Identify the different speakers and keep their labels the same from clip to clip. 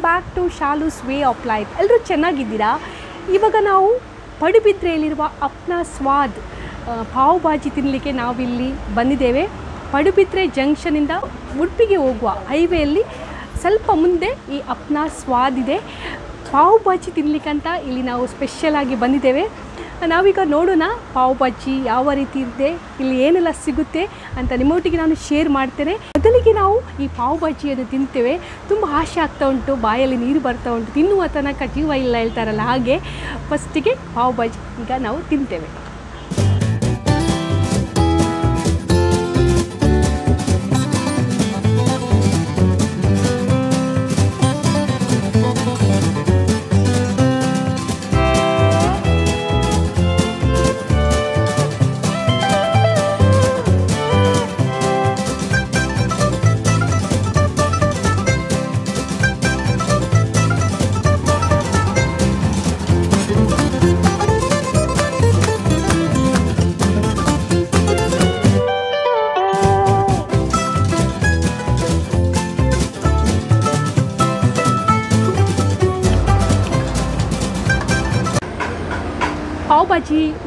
Speaker 1: Back to Shalu's way of life ಎಲ್ಲರೂ ಚೆನ್ನಾಗಿದ್ದೀರಾ? ಇವಾಗ ನಾವು ಪಡುಬಿದ್ರೆಯಲ್ಲಿರುವ ಅಪ್ನ ಸ್ವಾದ್ ಪಾವ್ ಭಾಜಿ ತಿನ್ನಲಿಕ್ಕೆ ನಾವಿಲ್ಲಿ ಬಂದಿದ್ದೇವೆ. ಪಡುಬಿದ್ರೆ ಜಂಕ್ಷನಿಂದ ಉಡುಪಿಗೆ ಹೋಗುವ ಹೈವೇಯಲ್ಲಿ ಸ್ವಲ್ಪ ಮುಂದೆ ಈ ಅಪ್ನ ಸ್ವಾದಿದೆ ಪಾವ್ ಭಾಜಿ ತಿನ್ನಲಿಕ್ಕಂತ ಇಲ್ಲಿ ನಾವು ಸ್ಪೆಷಲಾಗಿ ಬಂದಿದ್ದೇವೆ. ನಾವೀಗ ನೋಡೋಣ ಪಾವ್ ಭಾಜಿ ಯಾವ ರೀತಿ ಇದೆ, ಇಲ್ಲಿ ಏನೆಲ್ಲ ಸಿಗುತ್ತೆ ಅಂತ ನಿಮ್ಮೊಟ್ಟಿಗೆ ನಾನು ಶೇರ್ ಮಾಡ್ತೇನೆ. ಮೊದಲಿಗೆ ನಾವು ಈ ಪಾವ್ ಭಾಜಿಯನ್ನು ತಿಂತೇವೆ. ತುಂಬ ಆಸೆ ಆಗ್ತಾ ಉಂಟು, ಬಾಯಲ್ಲಿ ನೀರು ಬರ್ತಾ ಉಂಟು, ತಿನ್ನುವ ತನಕ ಜೀವ ಇಲ್ಲ ಹೇಳ್ತಾರಲ್ಲ ಹಾಗೆ. ಫಸ್ಟಿಗೆ ಪಾವ್ ಭಾಜಿ ಈಗ ನಾವು ತಿಂತೇವೆ.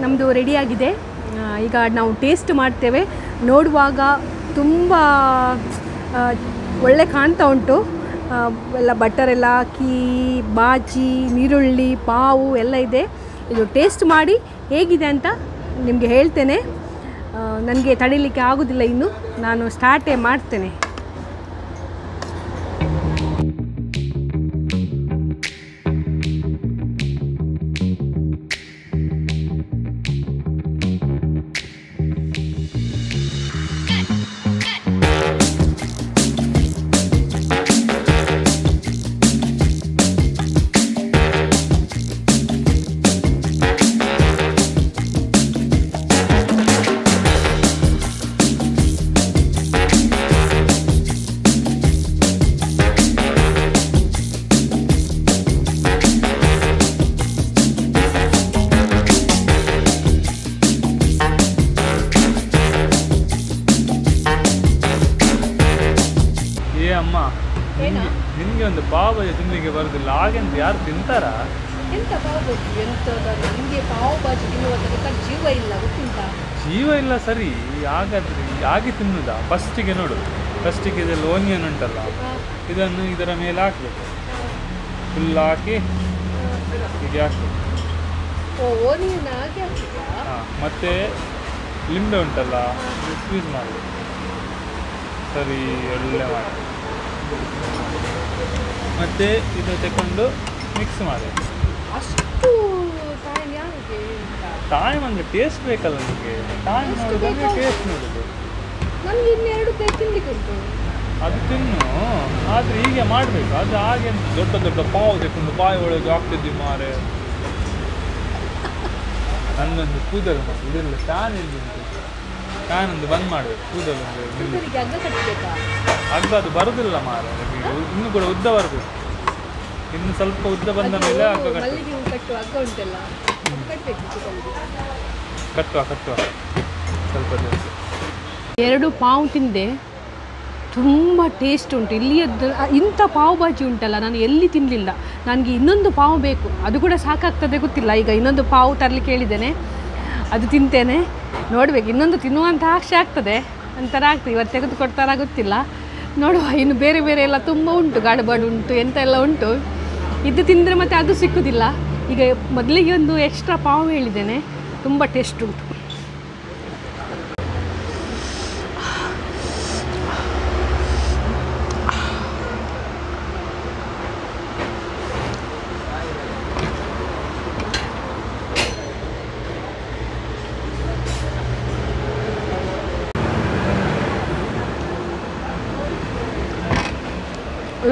Speaker 1: ನಮ್ಮದು ರೆಡಿಯಾಗಿದೆ ಈಗ ನಾವು ಟೇಸ್ಟ್ ಮಾಡ್ತೇವೆ. ನೋಡುವಾಗ ತುಂಬ ಒಳ್ಳೆ ಕಾಣ್ತಾ ಉಂಟು. ಎಲ್ಲ ಬಟರ್ ಎಲ್ಲ ಹಾಕಿ, ಬಾಜಿ ನೀರುಳ್ಳಿ ಪಾವು ಎಲ್ಲ ಇದೆ. ಇದು ಟೇಸ್ಟ್ ಮಾಡಿ ಹೇಗಿದೆ ಅಂತ ನಿಮಗೆ ಹೇಳ್ತೇನೆ. ನನಗೆ ತಡೀಲಿಕ್ಕೆ ಆಗೋದಿಲ್ಲ ಇನ್ನು. ನಾನು ಸ್ಟಾರ್ಟೇ ಮಾಡ್ತೇನೆ.
Speaker 2: ಅಮ್ಮ ನಿನ್ಗೆ ಒಂದು ಪಾವ ತಿನ್ನಲಿಕ್ಕೆ ಬರುದಿಲ್ಲ ಹಾಗೆಂತ ಯಾರು ತಿಂತಾರ?
Speaker 1: ಎಂತ ಪಾವ್ ನನಗೆ ಪಾವ್ ಭಾಜಿ ತಿನ್ನುವ ಜೀವ ಇಲ್ಲ ಗೊತ್ತುಂಟಾ?
Speaker 2: ಜೀವ ಇಲ್ಲ ಸರಿ ಹಾಗಾದ್ರೆ ಹಾಗೆ ತಿನ್ನುದಾ? ಫಸ್ಟಿಗೆ ನೋಡು ಫಸ್ಟಿಗೆ ಇದೆಲ್ಲ ಓನಿಯನ್ ಉಂಟಲ್ಲ ಇದನ್ನು ಇದರ ಮೇಲೆ ಹಾಕ್ಬೇಕು. ಫುಲ್ ಹಾಕಿ ಹೀಗೆ ಹಾಕ್ಬೇಕು.
Speaker 1: ಓ ಓನಿಯನ್ ಹಾಗೆ ಹಾಕ್ತಿದ್ಯಾ?
Speaker 2: ಹಾ, ಮತ್ತೆ ಲಿಂಬೆ ಉಂಟಲ್ಲ ಸ್ಕ್ವೀಸ್ ಮಾಡಿ ಸರಿ ಒಳ್ಳೆ ಮಾಡಿ. ಮತ್ತೆ ಇದು ತಗೊಂಡು ಮಿಕ್ಸ್ ಮಾಡಬೇಕು
Speaker 1: ಅಷ್ಟು ಟೈಮ್
Speaker 2: ಅಂದರೆ ಟೇಸ್ಟ್ ಬೇಕಲ್ಲ ನಿಮಗೆ. ಟೈಮ್ ನೋಡಿದ್ರೆ? ಟೇಸ್ಟ್ ನೋಡೋದು.
Speaker 1: ನಮ್ಗೆ ಇನ್ನೆರಡು
Speaker 2: ಅದು ತಿನ್ನು. ಆದ್ರೆ ಹೀಗೆ ಮಾಡಬೇಕು. ಅದು ಹಾಗೆ ದೊಡ್ಡ ದೊಡ್ಡ ಪಾವು ತಗೊಂಡು ಬಾಯಿ ಒಳಗೆ ಹಾಕ್ತಿದ್ವಿ ಮಾರೆ. ನನ್ನೊಂದು ಕೂದಲು ಮಾತ್ರ ಇದೆಲ್ಲ ಫ್ಯಾನ್ ಇಲ್ಲಿ ಫ್ಯಾನ್ ಒಂದು ಬಂದ್ ಮಾಡ್ಬೇಕು. ಕೂದಲು
Speaker 1: ಹಗ್ಗ
Speaker 2: ಅದು ಬರುದಿಲ್ಲ ಮಾರ. ಇನ್ನು ಕೂಡ ಉದ್ದ ಬರಬೇಕು ಇನ್ನು ಸ್ವಲ್ಪ ಉದ್ದ ಬಂದ ಮೇಲೆ ಹಗ್ಗ
Speaker 1: ಕಟ್ಟುವ
Speaker 2: ಕಟ್ಟುವ ಸ್ವಲ್ಪ ದಿವಸ.
Speaker 1: ಎರಡು ಪಾವ್ ತಿಂದೆ. ತುಂಬ ಟೇಸ್ಟ್ ಉಂಟು. ಇಲ್ಲಿಯದ್ದು ಇಂಥ ಪಾವ್ ಬಾಜಿ ಉಂಟಲ್ಲ ನಾನು ಎಲ್ಲಿ ತಿನ್ನಲಿಲ್ಲ ನನಗೆ ಇನ್ನೊಂದು ಪಾವ್ ಬೇಕು. ಅದು ಕೂಡ ಸಾಕಾಗ್ತದೆ ಗೊತ್ತಿಲ್ಲ. ಈಗ ಇನ್ನೊಂದು ಪಾವ್ ತರಲಿಕ್ಕೆ ಹೇಳಿದ್ದೇನೆ. ಅದು ತಿಂತೇನೆ. ನೋಡಬೇಕು. ಇನ್ನೊಂದು ತಿನ್ನುವಂಥ ಆಸೆ ಆಗ್ತದೆ. ಒಂಥರ ಆಗ್ತದೆ. ಇವತ್ತು ತೆಗೆದು ಕೊಡ್ತಾರ ಗೊತ್ತಿಲ್ಲ. ನೋಡುವ, ಇನ್ನು ಬೇರೆ ಬೇರೆ ಎಲ್ಲ ತುಂಬ ಉಂಟು, ಗಾಡುಬಾಡು ಉಂಟು ಎಂತ ಎಲ್ಲ ಉಂಟು. ಇದು ತಿಂದರೆ ಮತ್ತೆ ಅದು ಸಿಕ್ಕುದಿಲ್ಲ. ಈಗ ಮೊದಲಿಗೆ ಒಂದು ಎಕ್ಸ್ಟ್ರಾ ಪಾವ್ ಹೇಳಿದ್ದೇನೆ. ತುಂಬ ಟೇಸ್ಟ್ ಉಂಟು.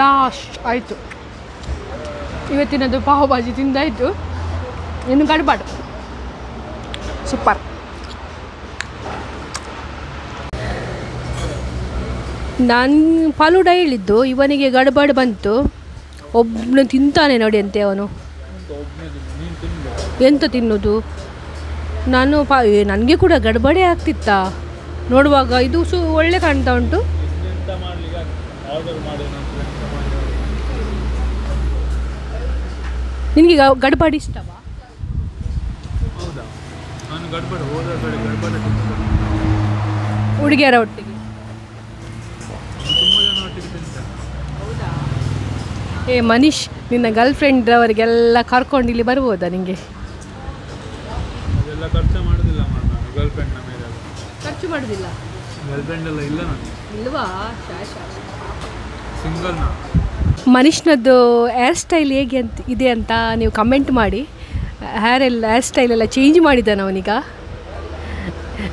Speaker 1: ಲಾಸ್ಟ್ ಆಯಿತು. ಇವತ್ತಿನದು ಪಾವ್ ಭಾಜಿ ತಿಂದಾಯಿತು ಇನ್ನು ಗಡ್ಬಾಡು ಸೂಪರ್ ನಾನು ಫಾಲೂಡ ಹೇಳಿದ್ದು ಇವನಿಗೆ ಗಡ್ಬಡ್ ಬಂತು. ಒಬ್ಬನು ತಿಂತಾನೆ ನೋಡಿ ಅಂತೆ ಅವನು. ಎಂತ ತಿನ್ನೋದು? ನಾನು ಪಾ ನನಗೆ ಕೂಡ ಗಡ್ಬಡೆ ಆಗ್ತಿತ್ತಾ? ನೋಡುವಾಗ ಇದು ಸು ಒಳ್ಳೆ ಕಾಣ್ತಾ ಉಂಟು
Speaker 2: ಇನ್ನೆಂತ ಮಾಡ್ಲಿಕ್ಕೆ ಆರ್ಡರ್ ಮಾಡಿ ನಂತರ ಎಂತ ಮಾಡಿ
Speaker 1: ನಿನಗೆ ಗಡ್ಬಡಿ ಇಷ್ಟವಾ? ಹುಡುಗಿಯರ ಒಟ್ಟಿಗೆ? ಏ ಮನೀಶ್ ನಿನ್ನ ಗರ್ಲ್ ಫ್ರೆಂಡ್ ಅವರಿಗೆಲ್ಲ ಕರ್ಕೊಂಡು ಇಲ್ಲಿ ಬರ್ಬೋದಾ ನಿಮಗೆ
Speaker 2: ಖರ್ಚು ಮಾಡೋದಿಲ್ಲ
Speaker 1: ಇಲ್ವಾ?
Speaker 2: ಸಿಂಗಲ್
Speaker 1: ಮನುಷ್ಯನದ್ದು ಹೇರ್ ಸ್ಟೈಲ್ ಹೇಗೆ ಅಂತ ಇದೆ ಅಂತ ನೀವು ಕಮೆಂಟ್ ಮಾಡಿ. ಹೇರ್ ಎಲ್ಲ ಹೇರ್ ಸ್ಟೈಲ್ ಎಲ್ಲ ಚೇಂಜ್ ಮಾಡಿದ್ದಾನೆ ಅವನೀಗ.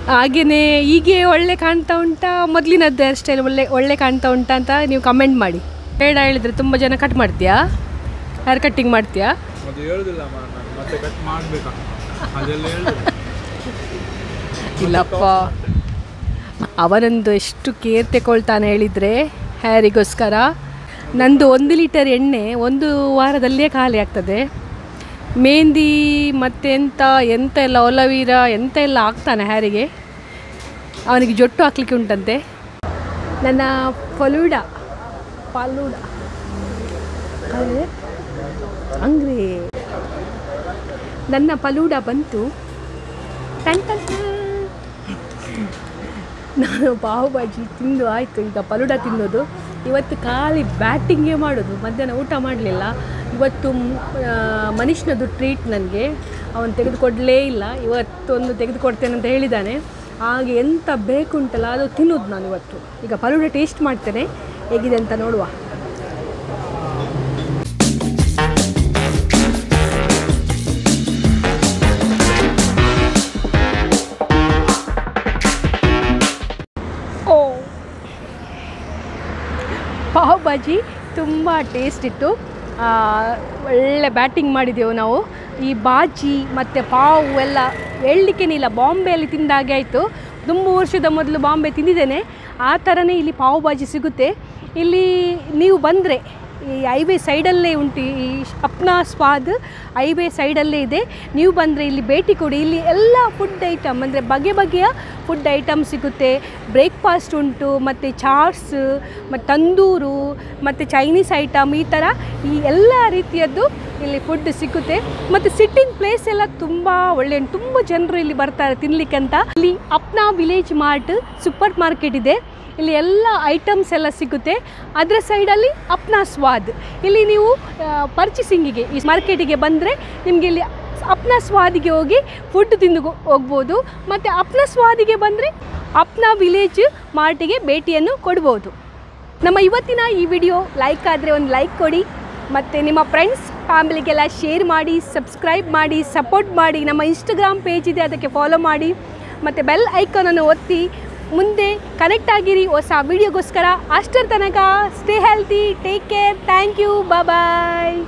Speaker 1: ಹಾಗೆಯೇ ಹೀಗೆ ಒಳ್ಳೆ ಕಾಣ್ತಾ ಉಂಟಾ ಮೊದಲಿನದ್ದು ಹೇರ್ ಸ್ಟೈಲ್ ಒಳ್ಳೆ ಒಳ್ಳೆ ಕಾಣ್ತಾ ಉಂಟಾ ಅಂತ ನೀವು ಕಮೆಂಟ್ ಮಾಡಿ. ಬೇಡ ಹೇಳಿದರೆ ತುಂಬ ಜನ ಕಟ್ ಮಾಡ್ತೀಯಾ? ಹೇರ್ ಕಟ್ಟಿಂಗ್ ಮಾಡ್ತೀಯಾ? ಇಲ್ಲಪ್ಪ. ಅವನೊಂದು ಎಷ್ಟು ಕೇರ್ ತೆಕೊಳ್ತಾನೆ ಹೇಳಿದರೆ ಹೇರಿಗೋಸ್ಕರ ನಂದು ಒಂದು ಲೀಟರ್ ಎಣ್ಣೆ ಒಂದು ವಾರದಲ್ಲೇ ಖಾಲಿ ಆಗ್ತದೆ. ಮೆಹಂದಿ ಮತ್ತು ಎಂತ ಎಂತ ಎಲ್ಲ ಒಲವೀರ, ಎಂತ ಎಲ್ಲ ಆಗ್ತಾನೆ ಹ್ಯಾರಿಗೆ. ಅವನಿಗೆ ಜೊಟ್ಟು ಹಾಕ್ಲಿಕ್ಕೆ ಉಂಟಂತೆ. ನನ್ನ ಫಲೂಡ ಫಲೂಡ. ಅಂಗ್ರಿ ನನ್ನ ಫಲೂಡ ಬಂತು. ನಾನು ಭಾಜಿ ತಿಂದು ಆಯಿತು. ಈಗ ಪಲುಡ ತಿನ್ನೋದು. ಇವತ್ತು ಖಾಲಿ ಬ್ಯಾಟಿಂಗೇ ಮಾಡೋದು, ಮಧ್ಯಾಹ್ನ ಊಟ ಮಾಡಲಿಲ್ಲ. ಇವತ್ತು ಮನುಷ್ಯನದು ಟ್ರೀಟ್ ನನಗೆ. ಅವನು ತೆಗೆದುಕೊಡಲೇ ಇಲ್ಲ. ಇವತ್ತೊಂದು ತೆಗೆದುಕೊಡ್ತೇನೆ ಅಂತ ಹೇಳಿದ್ದಾನೆ ಹಾಗೆ ಎಂತ ಬೇಕುಂಟಲ್ಲ ಅದು ತಿನ್ನೋದು ನಾನು ಇವತ್ತು. ಈಗ ಪರೋಟ ಟೇಸ್ಟ್ ಮಾಡ್ತೇನೆ. ಹೇಗಿದೆ ಅಂತ ನೋಡುವ. ಪಾವ್ ಭಾಜಿ ತುಂಬ ಟೇಸ್ಟ್ ಇತ್ತು. ಒಳ್ಳೆ ಬ್ಯಾಟಿಂಗ್ ಮಾಡಿದೆವು ನಾವು. ಈ ಬಾಜಿ ಮತ್ತು ಪಾವು ಎಲ್ಲ ಹೇಳಲಿಕ್ಕೇನೆ ಇಲ್ಲ. ಬಾಂಬೆಯಲ್ಲಿ ತಿಂದ ಹಾಗೆ ಆಯಿತು. ತುಂಬ ವರ್ಷದ ಮೊದಲು ಬಾಂಬೆ ತಿಂದಿದ್ದೇನೆ. ಆ ಥರನೇ ಇಲ್ಲಿ ಪಾವ್ ಭಾಜಿ ಸಿಗುತ್ತೆ. ಇಲ್ಲಿ ನೀವು ಬಂದರೆ ಈ ಹೈವೇ ಸೈಡಲ್ಲೇ ಉಂಟು ಈ ಅಪ್ನಾ ಸ್ವಾದ್ ಹೈವೇ ಸೈಡಲ್ಲೇ ಇದೆ. ನೀವು ಬಂದರೆ ಇಲ್ಲಿ ಭೇಟಿ ಕೊಡಿ. ಇಲ್ಲಿ ಎಲ್ಲ ಫುಡ್ ಐಟಮ್ ಅಂದರೆ ಬಗೆ ಬಗೆಯ ಫುಡ್ ಐಟಮ್ ಸಿಗುತ್ತೆ. ಬ್ರೇಕ್ಫಾಸ್ಟ್ ಉಂಟು, ಮತ್ತು ಚಾಟ್ಸ್ ಮತ್ತು ತಂದೂರು, ಮತ್ತು ಚೈನೀಸ್ ಐಟಮ್ ಈ ಥರ ಈ ಎಲ್ಲ ರೀತಿಯದ್ದು ಇಲ್ಲಿ ಫುಡ್ ಸಿಗುತ್ತೆ. ಮತ್ತು ಸಿಟ್ಟಿಂಗ್ ಪ್ಲೇಸ್ ಎಲ್ಲ ತುಂಬ ಒಳ್ಳೆ, ತುಂಬ ಜನರು ಇಲ್ಲಿ ಬರ್ತಾರೆ ಅಂತ. ಇಲ್ಲಿ Apna village mart super market ಇದೆ. ಇಲ್ಲಿ ಎಲ್ಲ ಐಟಮ್ಸ್ ಎಲ್ಲ ಸಿಗುತ್ತೆ. ಅದರ ಸೈಡಲ್ಲಿ ಅಪ್ನಾ ಸ್ವಾದ್. ಇಲ್ಲಿ ನೀವು ಪರ್ಚೇಸಿಂಗಿಗೆ ಈ ಮಾರ್ಕೆಟಿಗೆ ಬಂದರೆ ನಿಮಗೆ ಇಲ್ಲಿ ಅಪ್ನ ಸ್ವಾದಿಗೆ ಹೋಗಿ ಫುಡ್ ತಿಂದು ಹೋಗ್ಬೋದು. ಮತ್ತು ಅಪ್ನ ಸ್ವಾದಿಗೆ ಬಂದರೆ ಅಪ್ನ ವಿಲೇಜ್ ಮಾರ್ಟಿಗೆ ಭೇಟಿಯನ್ನು ಕೊಡ್ಬೋದು. ನಮ್ಮ ಇವತ್ತಿನ ಈ ವಿಡಿಯೋ ಲೈಕ್ ಆದರೆ ಒಂದು ಲೈಕ್ ಕೊಡಿ. ಮತ್ತು ನಿಮ್ಮ ಫ್ರೆಂಡ್ಸ್ ಫ್ಯಾಮಿಲಿಗೆಲ್ಲ ಶೇರ್ ಮಾಡಿ ಸಬ್ಸ್ಕ್ರೈಬ್ ಮಾಡಿ ಸಪೋರ್ಟ್ ಮಾಡಿ. ನಮ್ಮ ಇನ್ಸ್ಟಾಗ್ರಾಮ್ ಪೇಜ್ ಇದೆ, ಅದಕ್ಕೆ ಫಾಲೋ ಮಾಡಿ. ಮತ್ತು ಬೆಲ್ ಐಕಾನನ್ನು ಒತ್ತಿ. ಮುಂದೆ ಕನೆಕ್ಟ್ ಆಗಿರಿ ಹೊಸ ವೀಡಿಯೋಗೋಸ್ಕರ ಅಷ್ಟರ ತನಕ stay healthy take care thank you bye